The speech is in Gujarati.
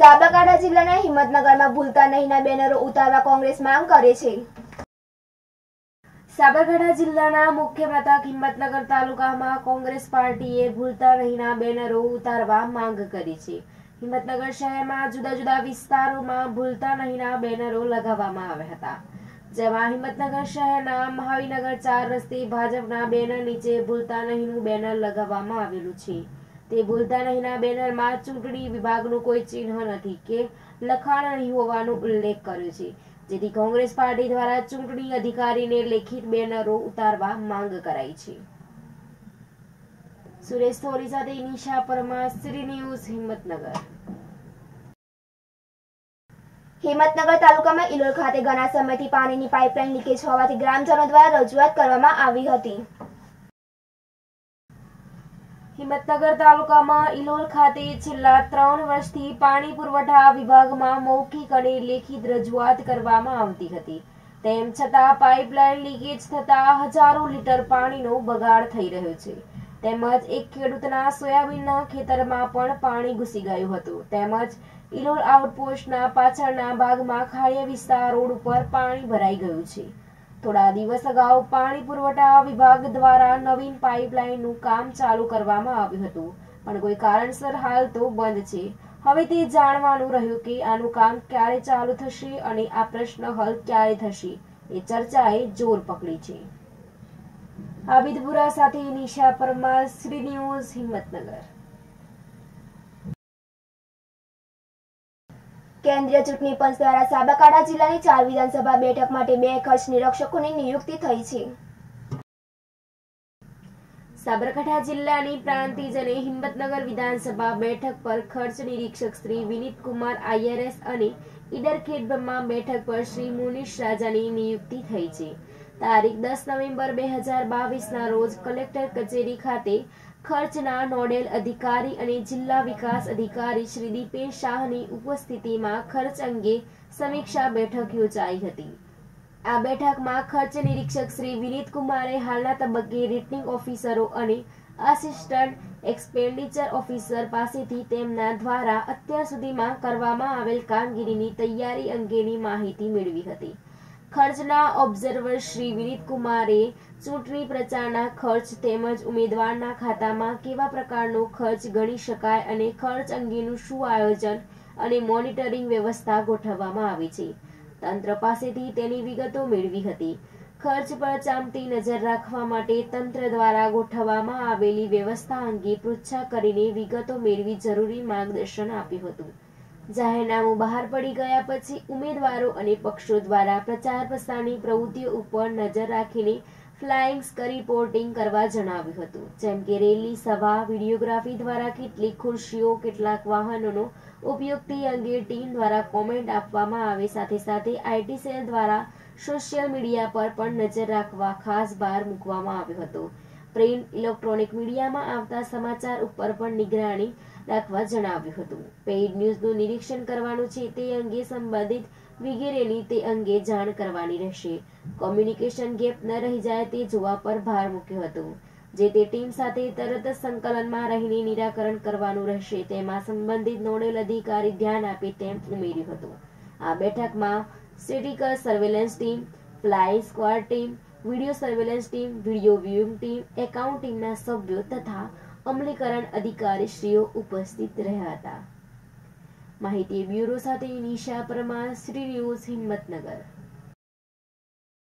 સાબરકાંઠા જિલ્લાના હિંમતનગરમાં ભૂલતા નહીંના બેનરો ઉતારવા કોંગ્રેસ માંગ કરે છે. સાબરકાંઠા જિલ્લાના મુખ્ય મથક હિંમતનગર તાલુકામાં કોંગ્રેસ પાર્ટીએ ભૂલતા નહીંના બેનરો ઉતારવા માંગ કરી છે. હિંમતનગર શહેરમાં જુદા જુદા વિસ્તારોમાં ભૂલતા નહીંના બેનરો લગાવવામાં આવ્યા હતા. જેમાં હિંમતનગર શહેરના મહાવીનગર ચાર રસ્તે ભાજપના બેનર નીચે ભૂલતા નહીંનું બેનર લગાવવામાં આવેલું છે. તે ભૂલતા નહીંના બેનરમાં ચૂંટણી વિભાગનું કોઈ ચિહ્ન નથી કે લખાણ નહીં હોવાનો ઉલ્લેખ કર્યો છે. જેથી કોંગ્રેસ પાર્ટી દ્વારા ચૂંટણી અધિકારીને લેખિત બેનરો ઉતારવા માંગ કરાઈ છે. સુરેશ થોરી સાથે નિશા પરમાર, શ્રી ન્યૂઝ હિંમતનગર. હિંમતનગર તાલુકામાં ઇલોલ ખાતે ઘણા સમયથી પાણીની પાઇપલાઇન લીકેજ હોવાથી ગ્રામજનો દ્વારા રજૂઆત કરવામાં આવી હતી. હિંમતનગર તાલુકામાં ઇલોલ ખાતે છેલ્લા ત્રણ વર્ષથી પાણી પુરવઠા વિભાગમાં મૌખિક અને લેખિત રજૂઆત કરવામાં આવતી હતી. તેમ છતાં પાઇપલાઇન લીકેજ થતા હજારો લીટર પાણીનો બગાડ થઈ રહ્યો છે. તેમજ એક ખેડૂતના સોયાબીનના ખેતરમાં પણ પાણી ઘૂસી ગયું હતું. તેમજ ઇલોલ આઉટપોસ્ટના પાછળના ભાગમાં ખાડીયા વિસ્તાર રોડ ઉપર પાણી ભરાઈ ગયું છે. થોડા દિવસ અગાઉ પાણી પુરવઠા વિભાગ દ્વારા નવીન પાઇપલાઇનનું કામ ચાલુ કરવામાં આવ્યું હતું. પણ કોઈ કારણસર હાલ તો બંધ છે. હવે તે જાણવાનું રહ્યું કે આનું કામ ક્યારે ચાલુ થશે અને આ પ્રશ્ન હલ ક્યારે થશે. એ ચર્ચાએ જોર પકડી છે. આબિદપુરા સાથે નિશા પરમાર, શ્રી ન્યૂઝ હિંમતનગર. કેન્દ્રીય ચૂંટણી પંચ દ્વારા સાબરકાંઠા જિલ્લાની ચાર વિધાનસભા બેઠક માટે બે ખર્ચ નિરીક્ષકોની નિયુક્તિ થઈ છે. સાબરકાંઠા જિલ્લાની પ્રાંતિજ અને હિંમતનગર વિધાનસભા બેઠક પર ખર્ચ નિરીક્ષક શ્રી વિનીત કુમાર આઈઆરએસ અને ઈડરખેડ બ્રહ્મા બેઠક પર શ્રી મુનીશ રાજાની નિયુક્તિ થઈ છે. તારીખ દસ નવેમ્બર બે હજાર બાવીસના રોજ કલેક્ટર કચેરી ખાતે ખર્ચના નોડેલ અધિકારી અને જિલ્લા વિકાસ અધિકારી શ્રી દીપેશ શાહની ઉપસ્થિતિમાં ખર્ચ અંગે સમીક્ષા બેઠક યોજાઈ હતી. આ બેઠકમાં ખર્ચ નિરીક્ષક શ્રી વિનીત કુમારે હાલના તબક્કે રિટર્નિંગ ઓફિસરો અને આસિસ્ટન્ટ એક્સપેન્ડિચર ઓફિસર પાસેથી તેમના દ્વારા અત્યાર સુધીમાં કરવામાં આવેલ કામગીરીની તૈયારી અંગેની માહિતી મેળવી હતી. ખર્ચના ઓબ્ઝર્વર શ્રી વિનીત કુમારે ચૂંટણી પ્રચારના ખર્ચ તેમજ ઉમેદવારના ખાતામાં કેવા પ્રકારનો ખર્ચ ગણી શકાય અને ખર્ચ અંગેનું શું આયોજન અને મોનિટરિંગ વ્યવસ્થા ગોઠવવામાં આવી છે. તંત્ર પાસેથી તેની વિગતો મેળવી હતી. ખર્ચ પર ચાંપતી નજર રાખવા માટે તંત્ર દ્વારા ગોઠવવામાં આવેલી વ્યવસ્થા અંગે પૃચ્છા કરીને વિગતો મેળવી જરૂરી માર્ગદર્શન આપ્યું હતું. જાહેરનામું બહાર પડી ગયા પછી ઉમેદવારો અને પક્ષો દ્વારા પ્રચાર પ્રસારની પ્રવૃત્તિઓ ઉપર નજર રાખીને ફ્લાઇંગ્સ રિપોર્ટિંગ કરવા જણાવ્યું હતું. જેમ કે રેલી, સભા, વિડીયોગ્રાફી દ્વારા કેટલીક ખુરશીઓ, કેટલાક વાહનોનો ઉપયોગ તે અંગે ટીમ દ્વારા કોમેન્ટ આપવામાં આવે સાથે સાથે આઈટી સેલ દ્વારા સોશિયલ મીડિયા પર પણ નજર રાખવા ખાસ ભાર મૂકવામાં આવ્યો હતો. પ્રિન્ટ ઇલેક્ટ્રોનિક મીડિયામાં આવતા સમાચાર ઉપર પણ નિગરાણી રાખવા જણાવ્યું હતું. પેઇડ ન્યૂઝનું નિરીક્ષણ કરવાનું છે તે અંગે સંબંધિત વિગેરેની તે અંગે જાણ કરવાની રહેશે. કોમ્યુનિકેશન ગેપ ન રહી જાય તે જોવા પર ભાર મૂક્યો હતો, જે તે ટીમ સાથે તરત જ સંકલનમાં રહીને નિરાકરણ કરવાનું રહેશે તેમાં સંબંધિત નોડેલ અધિકારી ધ્યાન આપે તેમ ઉમેર્યું હતું. આ બેઠકમાં statical surveillance team, fly squad team, video surveillance team, video viewing team account ટીમના સભ્યો તથા અમલીકરણ અધિકારીશ્રીઓ ઉપસ્થિત રહ્યા હતા. માહિતી બ્યુરો સાથે નિશા પરમાર શ્રી ન્યૂઝ હિંમતનગર.